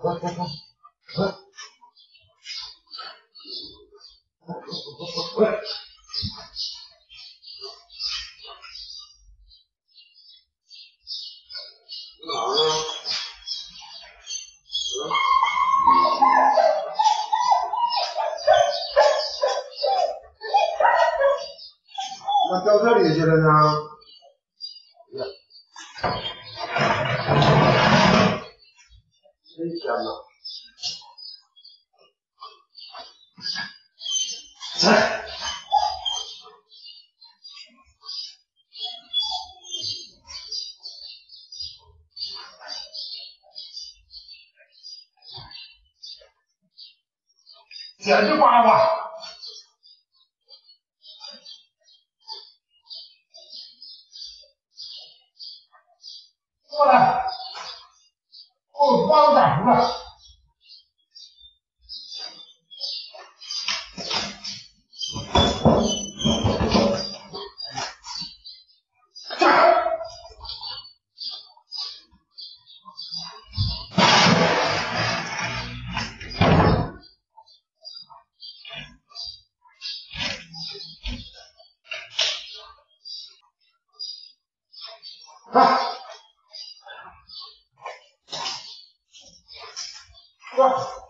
来来来，来！来来来来！干啥呢？嗯？那掉这里去了呢？真香啊！来，捡去刮刮。过来，我刮个打胡子。啊！Gott.